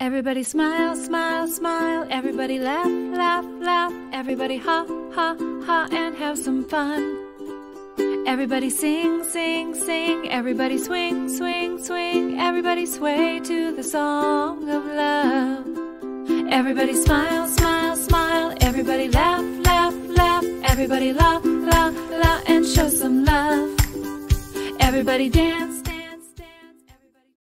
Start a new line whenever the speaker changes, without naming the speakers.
Everybody smile, smile, smile. Everybody laugh, laugh, laugh. Everybody ha, ha, ha, and have some fun. Everybody sing, sing, sing. Everybody swing, swing, swing. Everybody sway to the song of love. Everybody smile, smile, smile. Everybody laugh, laugh, laugh. Everybody la, la, la, and show some love. Everybody dance,